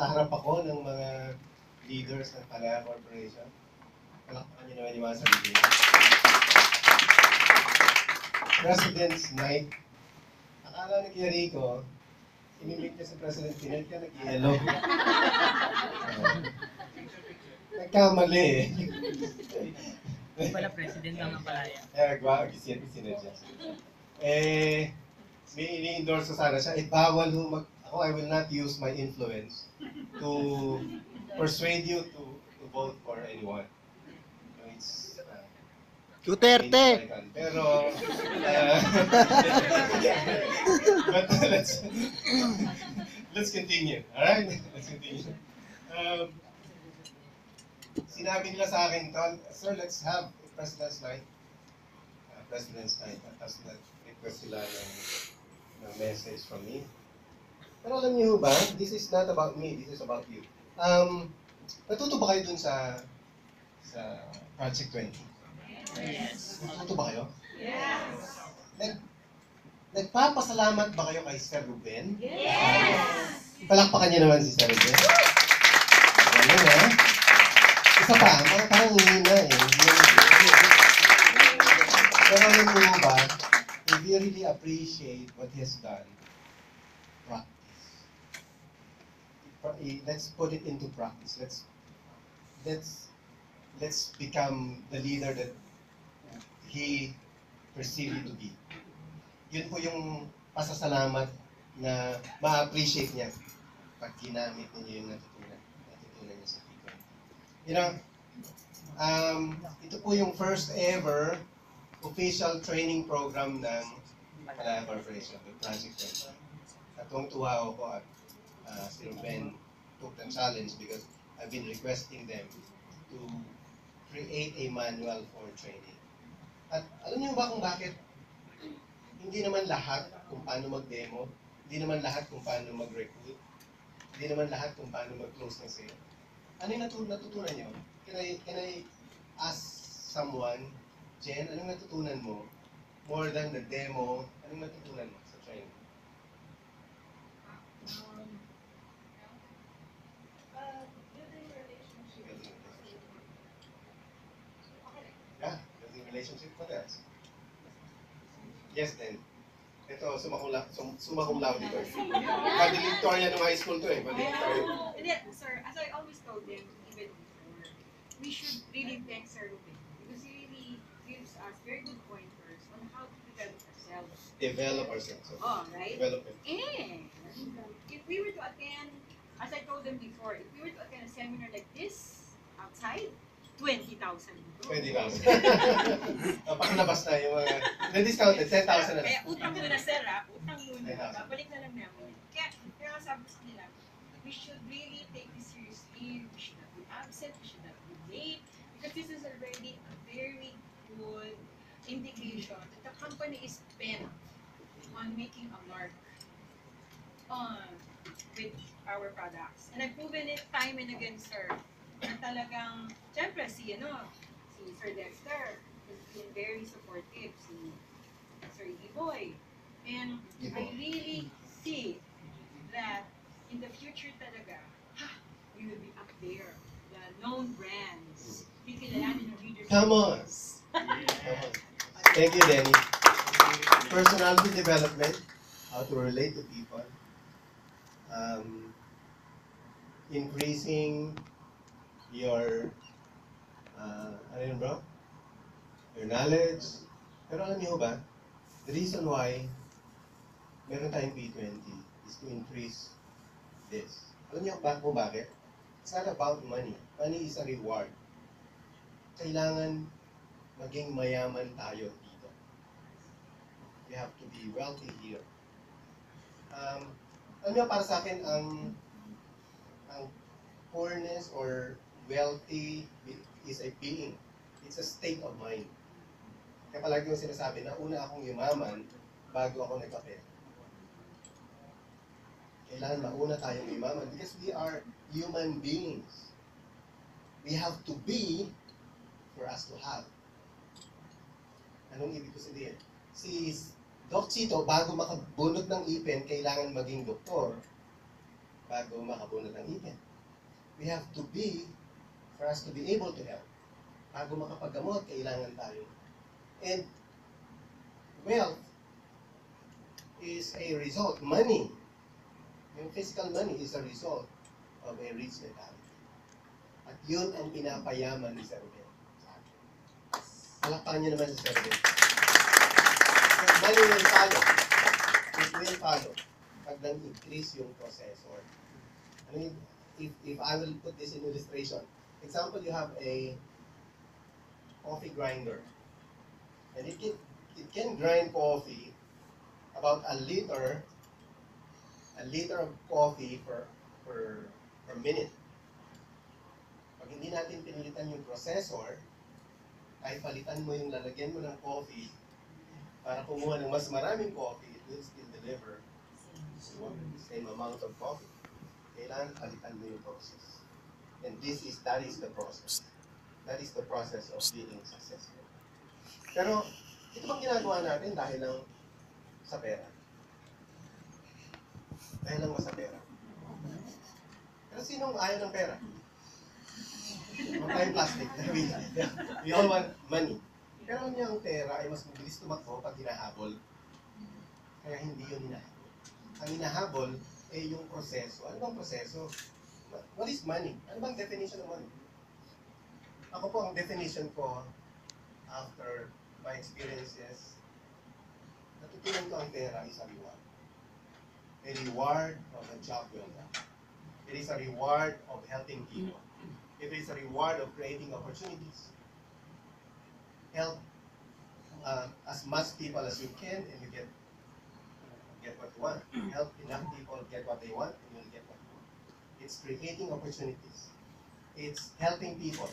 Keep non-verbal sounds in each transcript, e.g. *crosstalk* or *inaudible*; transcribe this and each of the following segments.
nasa harap ako ng mga leaders ng Palaya Corporation. Palakpakan niyo naman yung mga sarili. President's Night. Akala ni Kuya Rico, inimit niya si President Pinel kaya nag-yellow. *laughs* Nagkamali eh. Hindi pala president ng Ampalaya. Eh, gwa, gisin, sinadya. Eh, may ini-endorse ko sana siya. Eh, bawal ho mag... Ako, I will not use my influence to persuade you to, to vote for anyone. So, it's... Uh, Duterte! Pero, uh, *laughs* but let's, let's continue. Alright? Let's continue. Um, sinabi nila sa akin, Tol, Sir, let's have a President's Night. Uh, President's Night. Tapos nag-request sila ng, ng message from me. Pero alam niyo ba, this is not about me, this is about you. Um, natuto ba kayo dun sa sa Project 20? Yes. Natuto ba kayo? Yes! Nag, nagpapasalamat ba kayo kay Sir Ruben? Yes! Palakpakan niyo naman si Sir Ruben. Ganun ha? Isa pa, mga parang hihina eh. Pero alam niyo ba, if you really appreciate what he has done, practice. Pra- i- Let's put it into practice. Let's let's let's become the leader that he perceived you to be. Yun po yung pasasalamat na ma-appreciate niya pag ginamit niyo yung natutunan, natutunan niya sa P20. You know, um, ito po yung first ever official training program ng Malaya Corporation, the Project 20. At tuwang-tuwa ako at uh, si Ruben took the challenge because I've been requesting them to create a manual for training. At alam niyo ba kung bakit hindi naman lahat kung paano mag-demo, hindi naman lahat kung paano mag-recruit, hindi naman lahat kung paano mag-close ng sale. Ano yung natu- natutunan niyo? Can I, can I ask someone, Jen, anong natutunan mo? More than the demo, anong natutunan mo sa training? Building relationship. Yeah, building relationship. What else? Yes, then. Ito, sumakong la, sum, sumakong lao dito. Valedictorian ng high school to eh. Valedictorian. And then, sir, as I always told them, even before, we should really thank Sir Ruben because he really gives us very good pointers on how to develop ourselves. Develop ourselves. Oh, right? develop it. And if we were to attend, as I told them before, if we were to attend a seminar like this outside, 20,000 dito. 20,000. oh, pakalabas na yung mga, na-discounted, 10,000 na lang. Kaya utang muna sir ha, utang muna. 10,000. Babalik na lang namin. Kaya, kaya sabi sa nila, we should really take this seriously. We should not be absent, we should not be late. Because this is already a very good indication that the company is bent on making a mark on with our products. And I've proven it time and again, sir. Talagang, syempre si, ano, si Sir Dexter has been very supportive. Si Sir Iggy Boy. And I really see that in the future talaga, ha, we will be up there. The known brands. Kikilalanin ng leaders. Come on. Come on. Thank you, Denny. Personality development, how to relate to people, um, increasing your, uh, ano yun bro? Your knowledge. Pero alam niyo ba, the reason why meron tayong P20 is to increase this. Alam niyo ba kung bakit? It's not about money. Money is a reward. Kailangan maging mayaman tayo dito. We have to be wealthy here. Um, alam niyo, para sa akin, ang ang poorness or wealthy is a being. It's a state of mind. Kaya palagi yung sinasabi na una akong yumaman bago ako nagkape. Kailangan mauna tayong yumaman because we are human beings. We have to be for us to have. Anong ibig ko sabihin? Si Doc Chito, bago makabunot ng ipin, kailangan maging doktor. bago makabunot ang ngipin. We have to be, for us to be able to help. Bago makapaggamot, kailangan tayo. And wealth is a result. Money, yung physical money is a result of a rich mentality. At yun ang pinapayaman ni Sir Ben sa niyo naman si Sir Ben. So, money will follow. It will follow. Pag nang-increase yung processor. I mean, if, if I will put this in illustration. Example, you have a coffee grinder. And it can, it can grind coffee about a liter, a liter of coffee per, per, per minute. Pag hindi natin pinilitan yung processor, kahit palitan mo yung lalagyan mo ng coffee para kumuha ng mas maraming coffee, it will still deliver the same amount of coffee. Kailangan palitan mo yung process. And this is, that is the process. That is the process of being successful. Pero, ito bang ginagawa natin dahil lang sa pera? Dahil lang ba sa pera? Pero sinong ayaw ng pera? Huwag plastic. *laughs* we, we all want money. Pero alam ang pera ay mas mabilis tumakbo pag hinahabol. Kaya hindi yun hinahabol. Ang hinahabol ay yung proseso. Ano bang proseso? What is money? Ano bang definition ng money? Ako po, ang definition ko after my experiences, natutunan ko ang pera is a reward. A reward of a job well. It is a reward of helping people. It is a reward of creating opportunities. Help uh, as much people as you can and you get get what you want. Help enough people get what they want and you'll get what want. It's creating opportunities. It's helping people.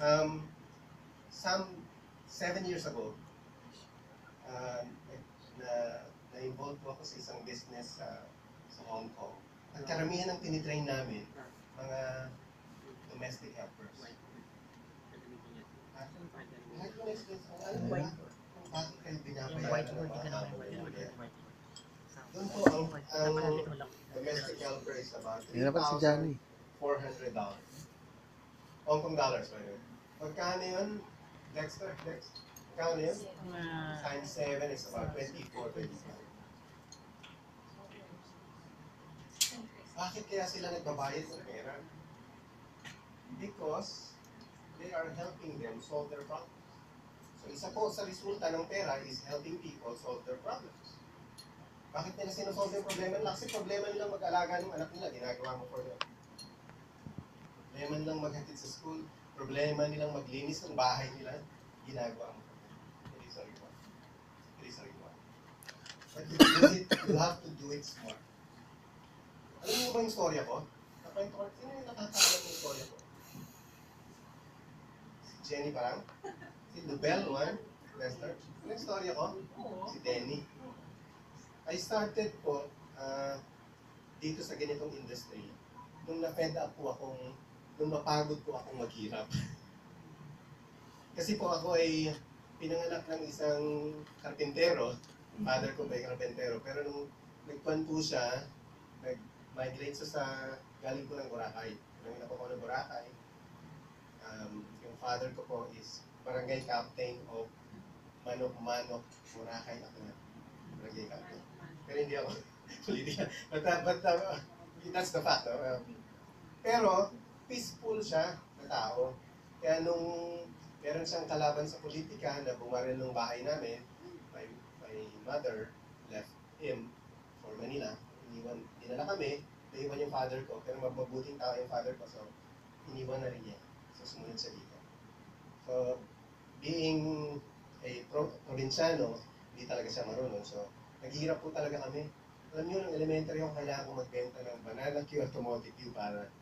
Um, some seven years ago, uh, na, na-involve po ako sa isang business sa, sa Hong Kong. Ang karamihan ng tinitrain namin, mga domestic helpers. Ah, Kahit experience, ang alam mo ba, kung bakit kayo binabayaran ng mga na habol may ng whiteboard. mga Doon po ang, ang domestic helper is about Hindi pa si Johnny. $3,400. Hong Kong dollars, by the way. Magkano yun? Dexter, Dex? Yun? Times 7 is about 24, 25. Bakit kaya sila nagbabayad ng pera? Because they are helping them solve their problems. So isa po sa resulta ng pera is helping people solve their problems. Bakit nila sinosolve yung problema nila? Kasi problema nilang mag-alaga ng anak nila, ginagawa mo for them. Problema nilang maghatid sa school, problema nilang maglinis ng bahay nila, ginagawa mo. It is a reward. It is reward. But you it, you have to do it smart. Alam niyo ba yung storya ko? Nakwento ko, sino yung nakakaalam yung storya ko? Si Jenny parang? Si Lubel, one? Lester? Ano yung storya ko? Si Denny. I started po ah, dito sa ganitong industry nung na-fed up po akong, nung mapagod po akong maghirap. *laughs* Kasi po ako ay pinanganak ng isang karpintero, father ko ba ay karpintero, pero nung nagkuhan po siya, nag-migrate siya sa, galing po ng Boracay. Nang po ako ng Boracay, um, yung father ko po is barangay captain of Manok-Manok, Boracay, ako na, barangay captain. Pero hindi ako *laughs* politika. But, uh, but uh, that's the fact. Uh, pero, peaceful siya na tao. Kaya nung meron siyang kalaban sa politika na bumaril ng bahay namin, my, my mother left him for Manila. Iniwan, dinala kami, naiwan yung father ko, pero mabubuting tao yung father ko, so iniwan na rin niya. So sumunod siya dito. So, being a pro, probinsyano, hindi talaga siya marunong. So, naghihirap po talaga kami. Alam niyo, nung elementary ako, kailangan ko magbenta ng banana Q automotive Q para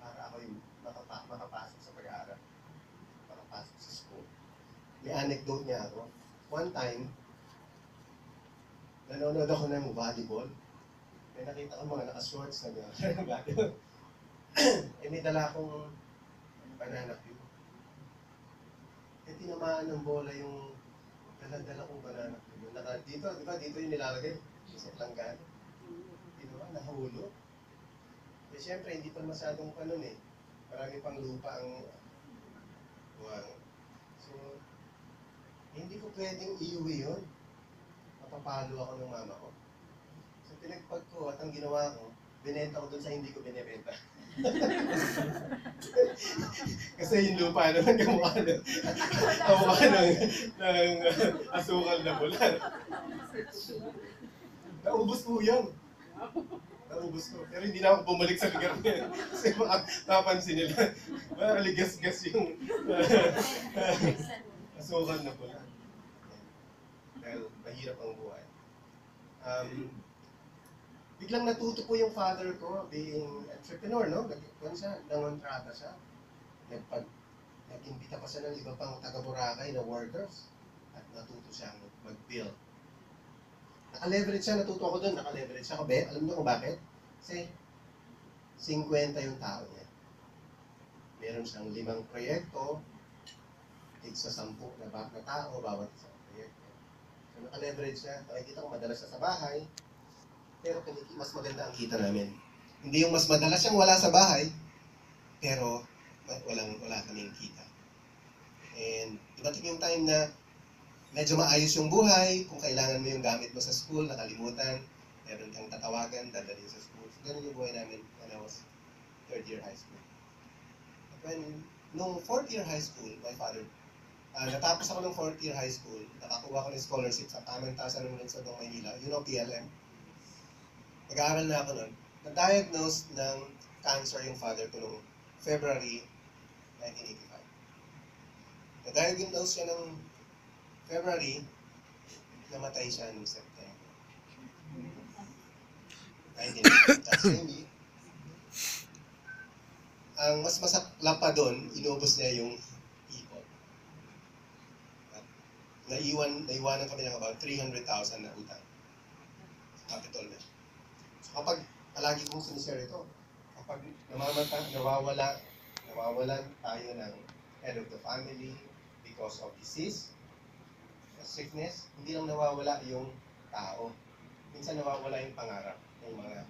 para ako yung makapa, makapasok sa pag-aaral. Makapasok sa school. May anecdote niya ako. One time, nanonood ako ng volleyball. May nakita ko mga naka-shorts na gano'n *laughs* ng volleyball. eh may dala akong banana Q. Eh tinamaan ng bola yung dala-dala kong banana Q. Naka, dito, di ba? Dito yung nilalagay sa langgan. Diba? nahulog. Eh, siyempre, hindi pa masyadong kanon eh. Marami pang lupa ang buwang. So, hindi ko pwedeng iuwi yun. Mapapalo ako ng mama ko. So, pinagpag ko at ang ginawa ko, binenta ko dun sa hindi ko binibenta. *laughs* Kasi yung lupa naman kamukha ng, kamukha ng, ng uh, asukal na bulan. Naubos po yun. Naubos ko. Pero hindi na ako bumalik sa lugar na yun. Kasi baka napansin nila. Parang ligas-gas yung asukal na bulan. Dahil mahirap ang buhay. Um, biglang natuto po yung father ko being entrepreneur, no? Nagkuhan siya, nangontrata siya. Nagpag, nag-imbita pa siya ng iba pang taga-Boracay na workers at natuto siyang mag-build. Naka-leverage siya, natuto ako doon, naka-leverage siya. Kabe, alam niyo kung bakit? Kasi 50 yung tao niya. Meron siyang limang proyekto, tig sa sampu na, na tao, bawat isang proyekto. So naka-leverage siya, nakikita ko madalas siya sa bahay, pero mas maganda ang kita namin. Hindi yung mas madalas siyang wala sa bahay, pero wa- walang wala kaming kita. And dumating yung time na medyo maayos yung buhay, kung kailangan mo yung gamit mo sa school, nakalimutan, meron kang tatawagan, dadalhin sa school. So, ganun yung buhay namin when I was third year high school. At when, nung fourth year high school, my father, ah, natapos ako ng fourth year high school, nakakuha ko ng scholarship sa Tamang Tasan ng Lungsod ng Maynila, you know PLM. Nag-aaral na ako nun. Na-diagnose ng cancer yung father ko noong February 1985. Na-diagnose siya ng February, namatay siya noong September. 1985. That's maybe. Ang mas masakla pa doon, inubos niya yung ipon. At naiwan, naiwanan kami ng about 300,000 na utang. Sa capital niya. So kapag, palagi kong sinishare ito, kapag namamata, nawawala, nawawalan tayo ng head of the family because of disease, sickness, hindi lang nawawala yung tao. Minsan nawawala yung pangarap ng mga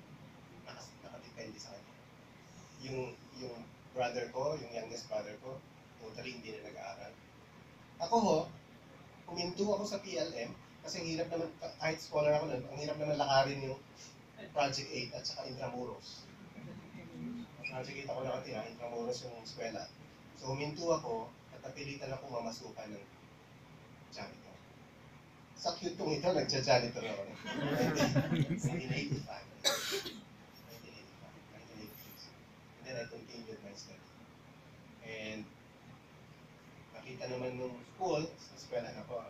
nakas, nakadepende sa kanya. Yung, yung brother ko, yung youngest brother ko, totally hindi na nag-aaral. Ako ho, huminto ako sa PLM kasi ang hirap naman, kahit scholar ako nun, ang hirap naman lakarin yung Project 8 at saka Intramuros. Project 8 ako nakatira, Intramuros yung eskwela. So huminto ako at napilitan ako mamasukan ng janitor. Sa cute kong ito, nagja-janitor ako. 1985. 1985. 1986. And then I continued my study. And nakita naman nung school, sa eskwela na po, uh,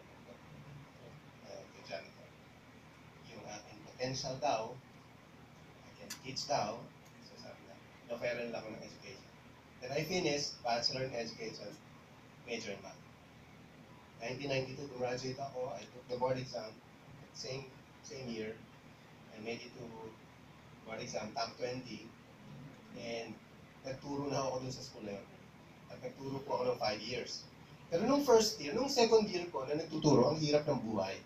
janitor. Yung aking potential daw, Teach daw, so sabi na, ako ng education. Then I finished Bachelor in Education, major in math. 1992, graduate ako. I took the board exam, same same year. I made it to board exam, top 20. And nagturo na ako dun sa school na yun. At nagturo po ako ng 5 years. Pero nung first year, nung second year ko na nagtuturo, ang hirap ng buhay.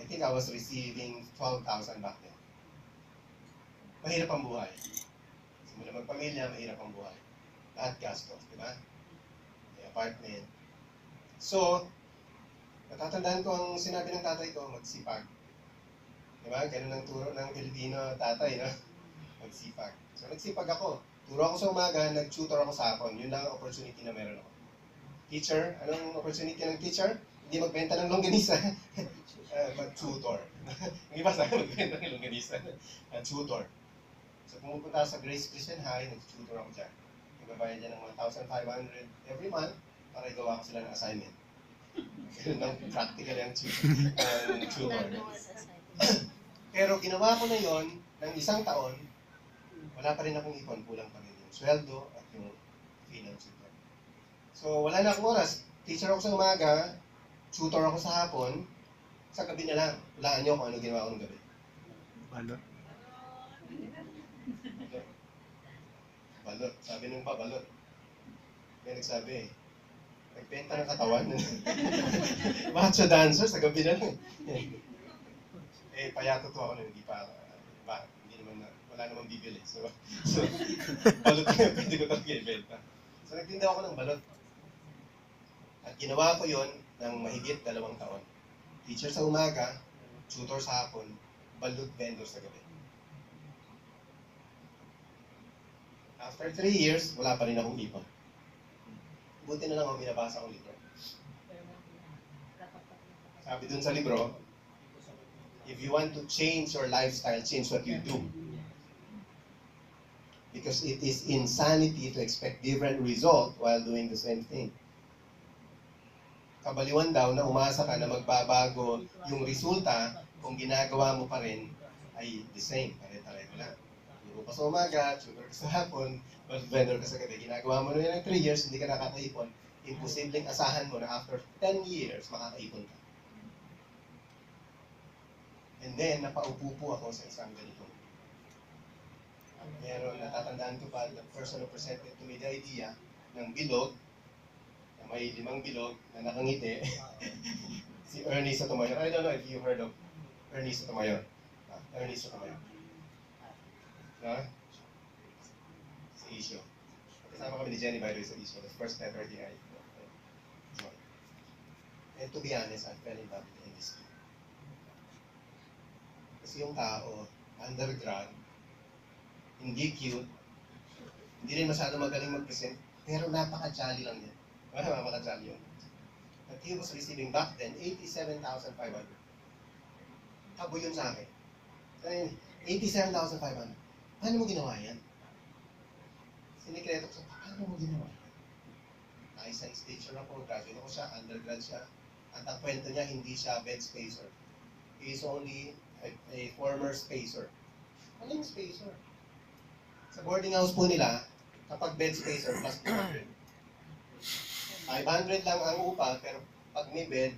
I think I was receiving 12,000 back then. Mahirap ang buhay. Simula magpamilya, mahirap ang buhay. Lahat gastos, di ba? May apartment, So, natatandaan ko ang sinabi ng tatay ko, magsipag. Di ba? Ganun ang turo ng Pilipino tatay, no? *laughs* Magsipag. So, nagsipag ako. Turo ako sa umaga, nag-tutor ako sa hapon. Yun lang ang opportunity na meron ako. Teacher, anong opportunity ng teacher? Hindi magbenta ng longganisa. *laughs* uh, mag-tutor. *laughs* Hindi ba sa magbenta ng longganisa? Uh, tutor. So, pumupunta sa Grace Christian High, nag-tutor ako dyan. Nagbabayad dyan ng 1,500 every month para igawa ko sila ng assignment. *laughs* Ganun ang practical yung tutor. ang *laughs* tutor. Pero ginawa ko na yon ng isang taon, wala pa rin akong ipon, kulang pa rin yung sweldo at yung finance. So wala na akong oras. Teacher ako sa umaga, tutor ako sa hapon, sa gabi na lang. Walaan niyo kung ano ginawa ko ng gabi. Balot. Balot. Sabi nung pa, balot. May nagsabi eh. Nagbenta ng katawan. *laughs* Macho dancer sa gabi na lang. eh, payato to ako nun, hindi pa, Ba, hindi naman na, wala namang bibili. So, so balot ko yung pwede ko talaga ibenta. So, nagtinda ako ng balot. At ginawa ko yon ng mahigit dalawang taon. Teacher sa umaga, tutor sa hapon, balot vendor sa gabi. After three years, wala pa rin akong ipon. Buti na lang ako binabasa akong libro. Sabi dun sa libro, if you want to change your lifestyle, change what you do. Because it is insanity to expect different result while doing the same thing. Kabaliwan daw na umasa ka na magbabago yung resulta kung ginagawa mo pa rin ay the same. Turo ka sa umaga, tutor ka sa hapon, vendor ka sa gabi. Ginagawa mo na yan ng 3 years, hindi ka nakakaipon. Imposibleng asahan mo na after 10 years, makakaipon ka. And then, napaupo po ako sa isang ganitong. Meron, natatandaan ko pa, the person who presented to me the idea ng bilog, na may limang bilog na nakangiti, *laughs* si Ernie Sotomayor. I don't know if you heard of Ernie Sotomayor. Ah, Ernie Sotomayor. No? Sa issue. Kasama kami ni Jenny by the way sa issue. The first letter di ay. And to be honest, I fell in love with the industry. Kasi yung tao, undergrad, hindi cute, hindi rin masyado magaling mag-present, pero napaka-jolly lang yan. Ah, napaka-jolly yun. But he was receiving back then 87,500. Tabo yun sa akin. Ayun, 87,500. Paano mo ginawa yan? Sinikreto ko sa, paano mo ginawa yan? Naka-science teacher ako, graduate ako siya, undergrad siya. At ang kwento niya, hindi siya bed spacer. He is only a, a former spacer. Ano yung spacer? Sa boarding house po nila, kapag bed spacer, plus 200. 500 lang ang upa, pero pag may bed,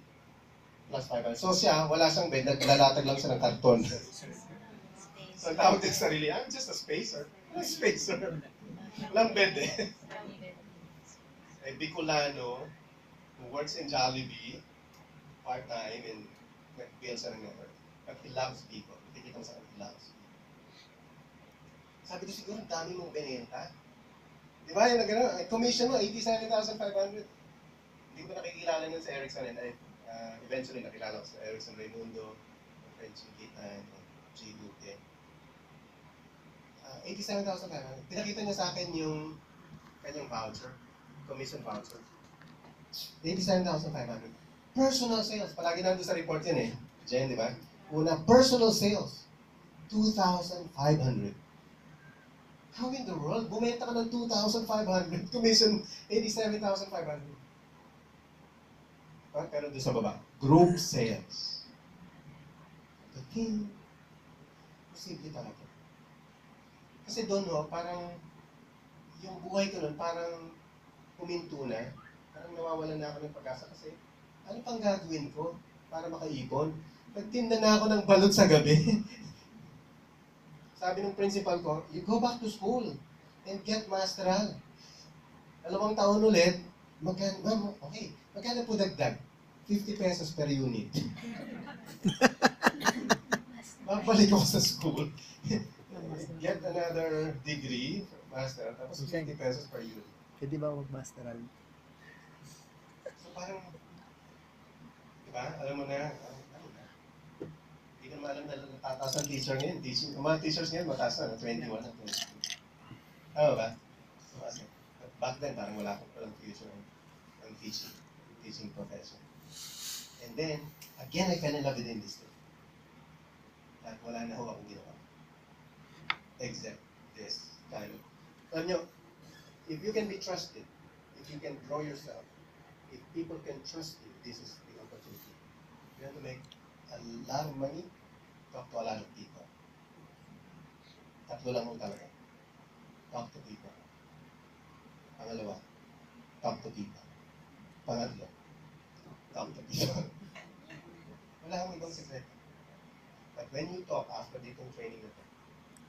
plus 500. So siya, wala siyang bed, naglalatag lang siya ng karton. So tawag din sa sarili, I'm just a spacer. Ano yung spacer? Walang bed eh. A Bicolano who works in Jollibee, part-time, and nag-build siya ng network. But he loves people. Nakikita mo sa kanya, he loves people. Sabi ko siguro, dami mong benenta. Di ba? Yung nagano, commission mo, 87,500. Hindi ko nakikilala nun sa Ericsson and I, uh, eventually nakilala ko sa Ericsson Raimundo, French Gitan, J. Duque. Uh, 87,500. Pinakita niya sa akin yung kanyang voucher, commission voucher. 87,500. Personal sales. Palagi nandun sa report yan eh. Jen, di ba? Una, personal sales. 2,500. How in the world? Bumenta ka ng 2,500. Commission, 87,500. Ah, pero doon sa baba, group sales. The king, posible talaga. Kasi doon, no, parang, yung buhay ko nun, parang huminto na. Parang nawawalan na ako ng pag-asa kasi, ano pang gagawin ko para makaipon? Nagtinda na ako ng balot sa gabi. *laughs* Sabi ng principal ko, you go back to school and get masteral. Dalawang taon ulit, magkano, ma'am, okay, magkano po dagdag? 50 pesos per unit. *laughs* Babalik ako sa school. *laughs* get another degree, master, tapos 50 pesos per unit. Pwede ba mag-masteral? So parang, di ba, alam mo na, ano ano na, hindi ko naman alam na natataas ang teacher ngayon. Teaching, yung mga teachers ngayon, mataas na, 21 na 22. Tama ba? Tumaas na. But back then, parang wala akong walang future ng, ng teaching, teaching profession. And then, again, I fell in love with industry. At wala na ho akong ginawa. Except this kind of, alam nyo, if you can be trusted, if you can grow yourself, if people can trust you, this is the opportunity. You have to make a lot of money, talk to a lot of people. Tatlo lang mo talaga. Talk to people. Pangalawa, talk to people. Pangatlo, talk to people. *laughs* Wala akong ibang sekreto. But when you talk after ditong training na to,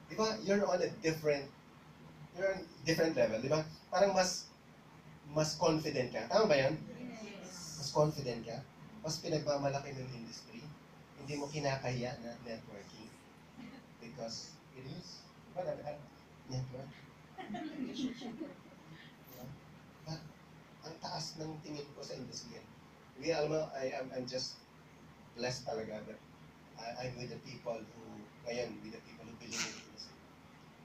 di ba, you're on a different, you're on different level, di ba? Parang mas, mas confident ka. Tama ba yan? mas confident ka, mas pinagmamalaki ng industry, hindi mo kinakahiya na networking. Di because it is what a a network. Diba? Ang taas ng tingin ko sa industriya. Hindi, alam mo, I, I'm, I'm just blessed talaga that I, I'm with the people who, ngayon, with the people who believe in the industry.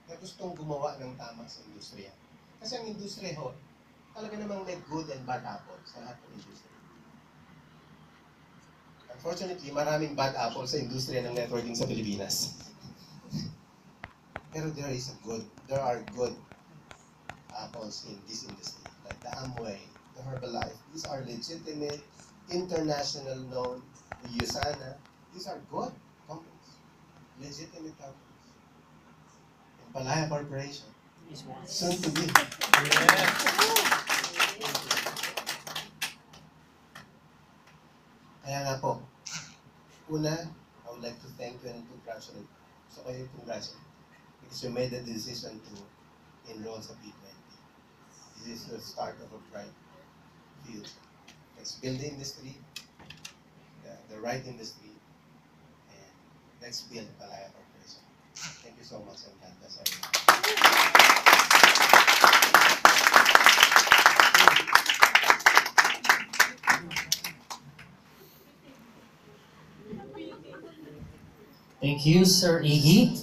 Na gustong gumawa ng tama sa industriya. Kasi ang industriya ho, talaga namang may good and bad apples sa lahat ng industriya. Unfortunately, maraming bad apples sa industriya ng networking sa Pilipinas. *laughs* Pero there is a good, there are good apples in this industry. Like the Amway, the Herbalife. These are legitimate, international known, the Usana. These are good companies. Legitimate companies. Palaya Corporation. Soon to be. Kaya nga po, una, I would like to thank you and congratulate. So kayo congratulate. Because you made the decision to enroll sa P20. This is the start of a bright future. Let's build the industry, the, the right industry, and let's build Palaya Corporation. Thank you so much and God. Thank you, Sir Iggy.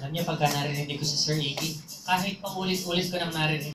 Alam niyo, pagka narinig ko si Sir Iggy, kahit paulit-ulit ko nang narinig